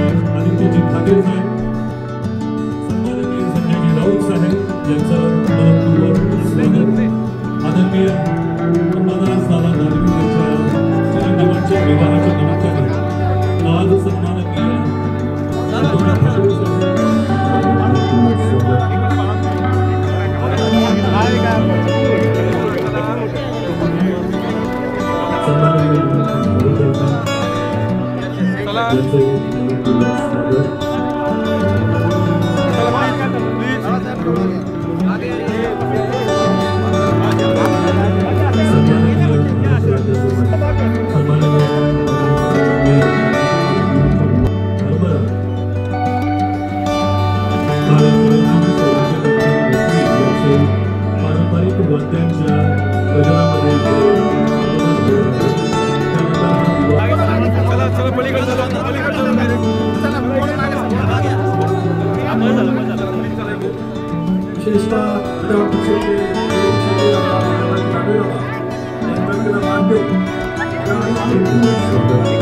आदित्यजी ठाकरे साहेब सन्माननीय संजयजी राऊत साहेब यांचं मनपूर्वक स्वागत आदरणीय अंबादास दादा धार्मिक यांच्या चिरंजीवांच्या विवाहाच्या निमित्ताने आज सन्माननीय संतोष ठाकरे साहेब पारंपरिक 因为。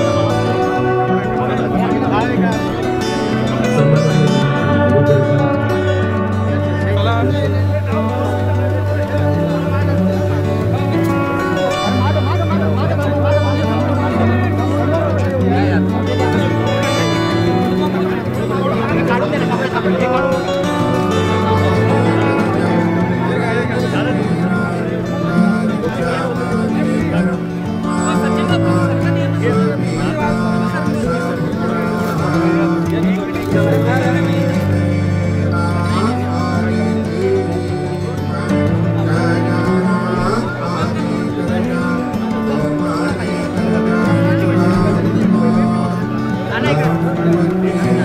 あれが。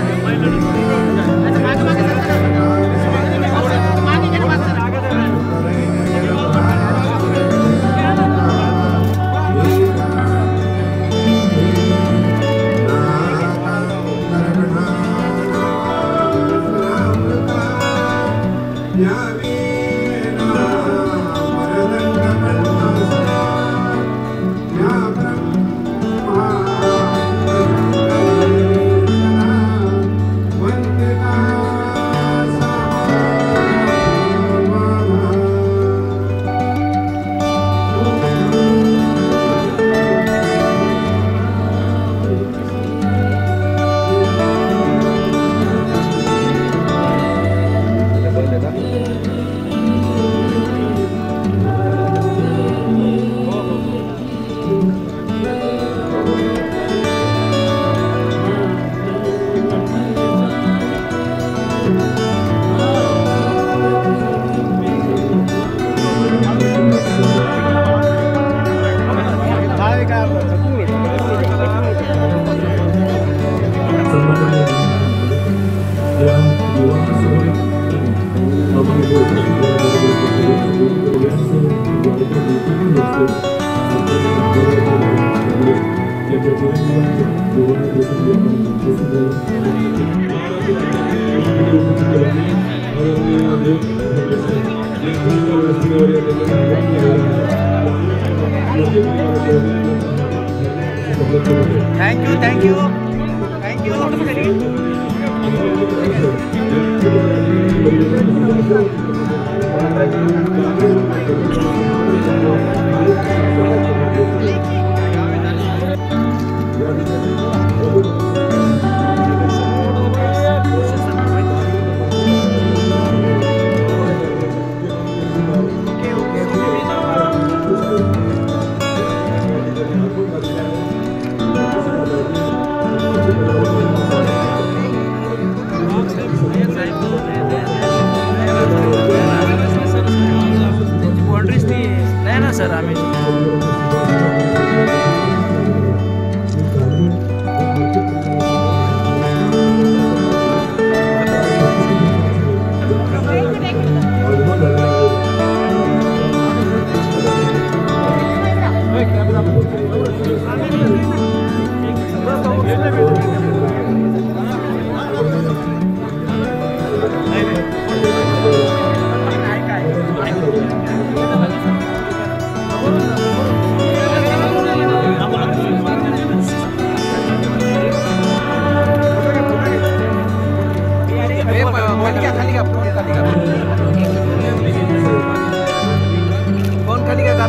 obrigado. স্যার আমি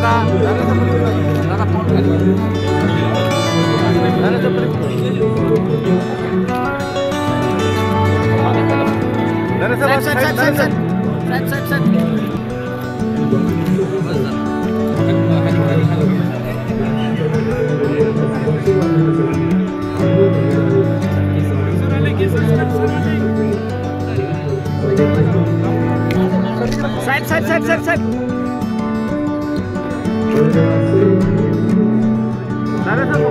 Nara, nara sa pelikula. Nara phone kar. Nara sa pelikula. Nara sa side side side side side side side. Side, side, side, side, side. साहेब साहेब साहेब साहेब दादा साहेब